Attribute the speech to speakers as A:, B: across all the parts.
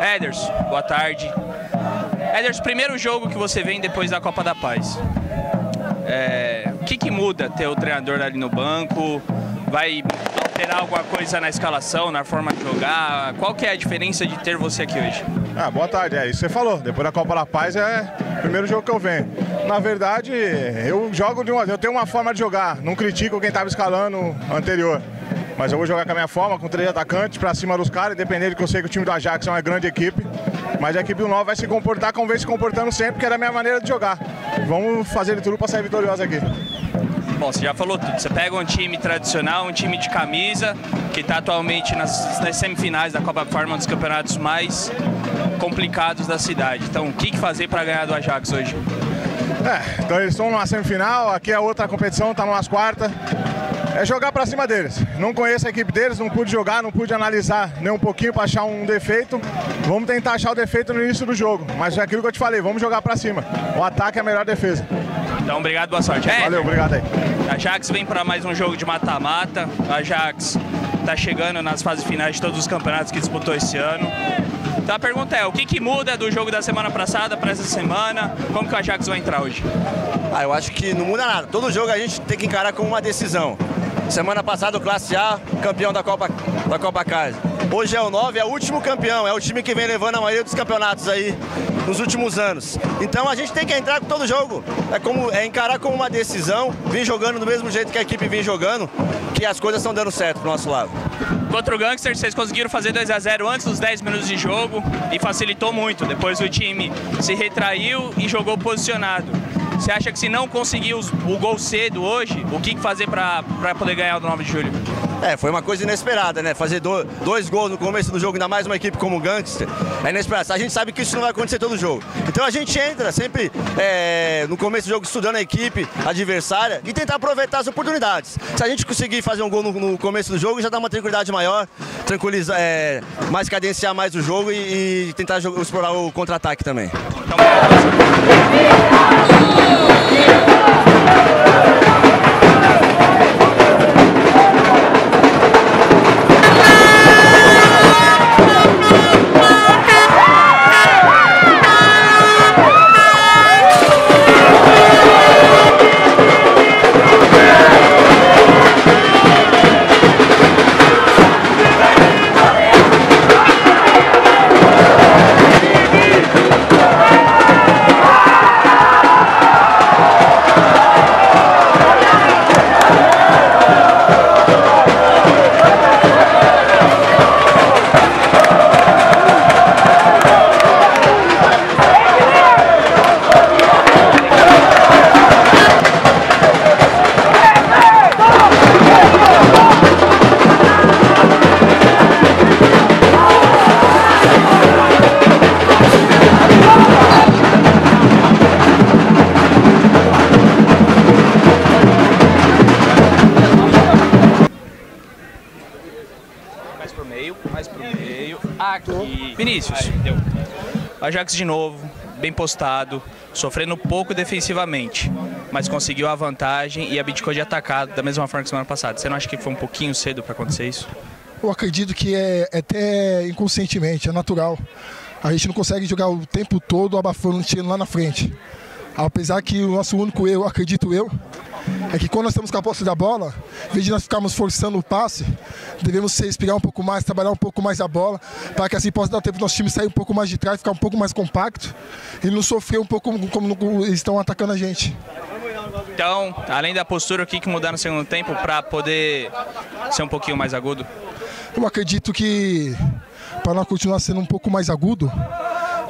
A: Ederson, boa tarde. Ederson, primeiro jogo que você vem depois da Copa da Paz. É, o que, que muda ter o treinador ali no banco? Vai alterar alguma coisa na escalação, na forma de jogar? Qual que é a diferença de ter você aqui hoje?
B: Ah, boa tarde, é isso que você falou. Depois da Copa da Paz é o primeiro jogo que eu venho. Na verdade, eu jogo de uma, eu tenho uma forma de jogar, não critico quem estava escalando anterior. Mas eu vou jogar com a minha forma, com três atacantes, pra cima dos caras, independente que eu sei que o time do Ajax é uma grande equipe. Mas a equipe do Nova vai se comportar como vem se comportando sempre, que era a minha maneira de jogar. Vamos fazer de tudo para sair vitorioso aqui.
A: Bom, você já falou tudo. Você pega um time tradicional, um time de camisa, que está atualmente nas, nas, semifinais da Copa Farma, um dos campeonatos mais complicados da cidade. Então, o que, que fazer para ganhar do Ajax hoje?
B: É, então eles estão numa semifinal, aqui é outra competição, tá numas quartas é jogar para cima deles. Não conheço a equipe deles, não pude jogar, não pude analisar nem um pouquinho para achar um defeito. Vamos tentar achar o defeito no início do jogo. Mas é aquilo que eu te falei, vamos jogar para cima. O ataque é a melhor defesa.
A: Então, obrigado, boa sorte. É,
B: Valeu, obrigado aí.
A: A Ajax vem para mais um jogo de mata-mata. A Ajax está chegando nas fases finais de todos os campeonatos que disputou esse ano. Então a pergunta é, o que, que muda do jogo da semana passada para essa semana? Como que o Ajax vai entrar hoje?
C: Ah, eu acho que não muda nada. Todo jogo a gente tem que encarar como uma decisão. Semana passada o Classe A, campeão da Copa, da Copa Casa. Hoje é o 9, é o último campeão, é o time que vem levando a maioria dos campeonatos aí nos últimos anos. Então a gente tem que entrar com todo jogo. É como é encarar como uma decisão, vir jogando do mesmo jeito que a equipe vem jogando, que as coisas estão dando certo pro nosso lado.
A: Contra o Gangster, vocês conseguiram fazer 2 a 0 antes dos 10 minutos de jogo e facilitou muito. Depois o time se retraiu e jogou posicionado. Você acha que se não conseguir o gol cedo hoje, o que fazer para poder ganhar o 9 de julho?
C: É, foi uma coisa inesperada, né? Fazer do, dois gols no começo do jogo, ainda mais uma equipe como o Gangster, é inesperado. A gente sabe que isso não vai acontecer todo jogo. Então a gente entra sempre é, no começo do jogo estudando a equipe adversária e tentar aproveitar as oportunidades. Se a gente conseguir fazer um gol no, no começo do jogo, já dá uma tranquilidade maior, tranquilizar, é, mais cadenciar mais o jogo e, e tentar jogar, explorar o contra-ataque também até uma próxima.
A: Vinícius, Ajax de novo, bem postado, sofrendo pouco defensivamente, mas conseguiu a vantagem e abdicou de atacar da mesma forma que semana passada. Você não acha que foi um pouquinho cedo para acontecer isso?
D: Eu acredito que é, é até inconscientemente, é natural. A gente não consegue jogar o tempo todo abafando o time lá na frente. Apesar que o nosso único erro, acredito eu, é que quando nós estamos com a posse da bola, em vez de nós ficarmos forçando o passe, devemos se respirar um pouco mais, trabalhar um pouco mais a bola, para que assim possa dar tempo do nosso time sair um pouco mais de trás, ficar um pouco mais compacto e não sofrer um pouco como, eles estão atacando a gente.
A: Então, além da postura, o que, que mudar no segundo tempo para poder ser um pouquinho mais agudo?
D: Eu acredito que para nós continuar sendo um pouco mais agudo,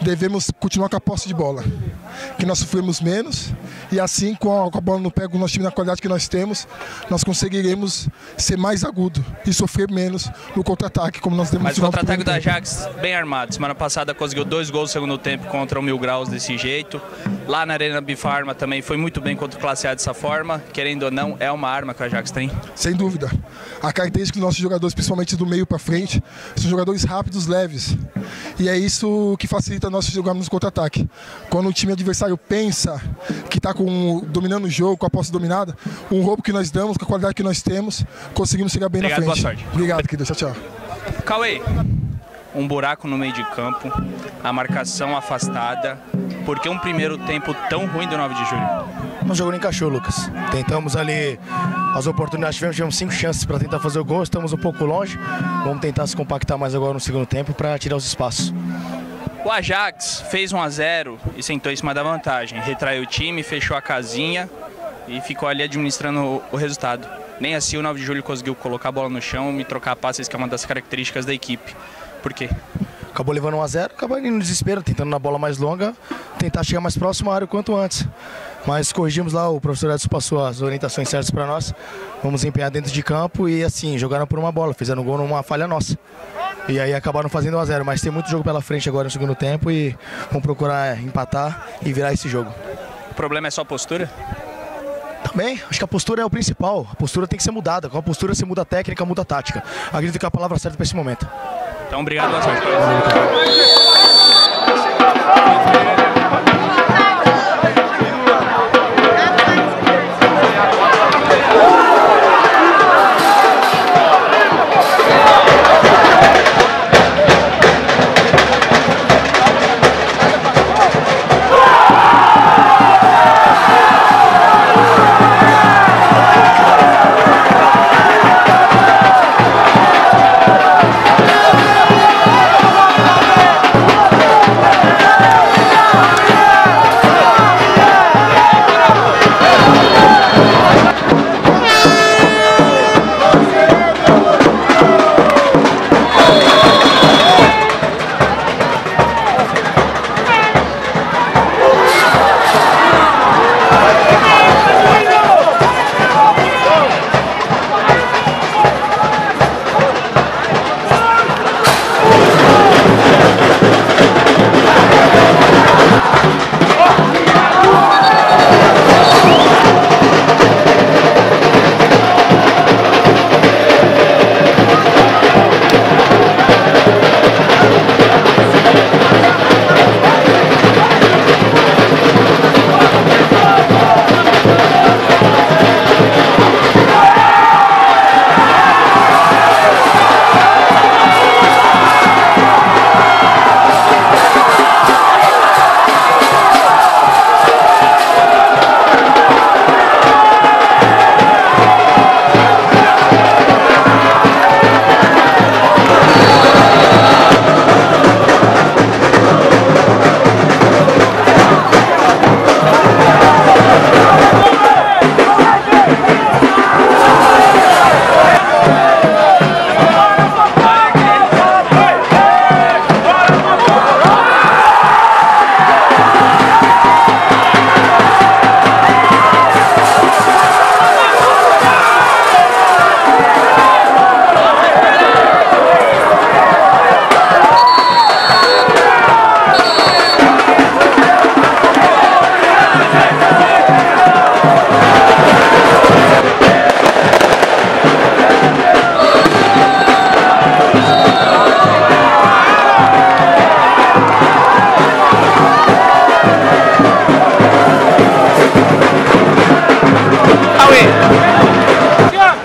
D: devemos continuar com a posse de bola, que nós sofremos menos e assim com a, com a bola no pé, com o nosso time na qualidade que nós temos, nós conseguiremos ser mais agudo e sofrer menos no contra-ataque, como nós temos
A: Mas o contra-ataque da Ajax bem armado. Semana passada conseguiu dois gols no segundo tempo contra o Mil Graus desse jeito. Lá na Arena Bifarma também foi muito bem contra o Classe A dessa forma. Querendo ou não, é uma arma que o Ajax tem.
D: Sem dúvida. A característica dos nossos jogadores, principalmente do meio para frente, são jogadores rápidos, leves. E é isso que facilita nós jogarmos no contra-ataque. Quando o time adversário pensa que está dominando o jogo, com a posse dominada, um roubo que nós damos, com a qualidade que nós temos, conseguimos chegar bem
A: Obrigado,
D: na frente.
A: Boa sorte.
D: Obrigado, querido. Tchau, tchau.
A: Cauê, um buraco no meio de campo, a marcação afastada. Por que um primeiro tempo tão ruim do 9 de julho?
E: O jogo não encaixou, Lucas. Tentamos ali as oportunidades, tivemos, tivemos cinco chances para tentar fazer o gol, estamos um pouco longe. Vamos tentar se compactar mais agora no segundo tempo para tirar os espaços.
A: O Ajax fez 1 a 0 e sentou em cima da vantagem. Retraiu o time, fechou a casinha e ficou ali administrando o, resultado. Nem assim o 9 de julho conseguiu colocar a bola no chão e trocar passes, que é uma das características da equipe. Por quê?
E: Acabou levando 1 a 0 acabou indo no desespero, tentando na bola mais longa, tentar chegar mais próximo à área o quanto antes. Mas corrigimos lá, o professor Edson passou as orientações certas para nós. Vamos empenhar dentro de campo e assim, jogaram por uma bola, fizeram um gol numa falha nossa. E aí acabaram fazendo 1 a 0 mas tem muito jogo pela frente agora no segundo tempo e vamos procurar empatar e virar esse jogo.
A: O problema é só a postura?
E: Também, acho que a postura é o principal. A postura tem que ser mudada. Com a postura você muda a técnica, muda a tática. Acredito que é a palavra certa para esse momento.
A: Então, obrigado, boa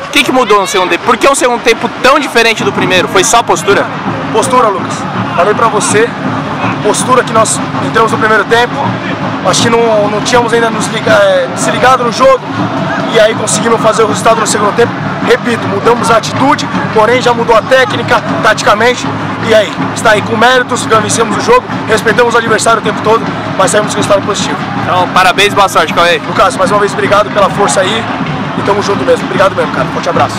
A: O que, que mudou no segundo tempo? Por que um segundo tempo tão diferente do primeiro? Foi só postura?
E: Postura, Lucas. Falei pra você, postura que nós entramos no primeiro tempo. Acho que não, não tínhamos ainda nos liga, é, se ligado no jogo e aí conseguimos fazer o resultado no segundo tempo. Repito, mudamos a atitude, porém já mudou a técnica, taticamente. E aí, está aí com méritos, vencemos o jogo, respeitamos o adversário o tempo todo, mas saímos com resultado positivo.
A: Então, parabéns, boa sorte, Cauê.
E: Lucas, mais uma vez obrigado pela força aí e tamo junto mesmo. Obrigado mesmo, cara. Forte abraço.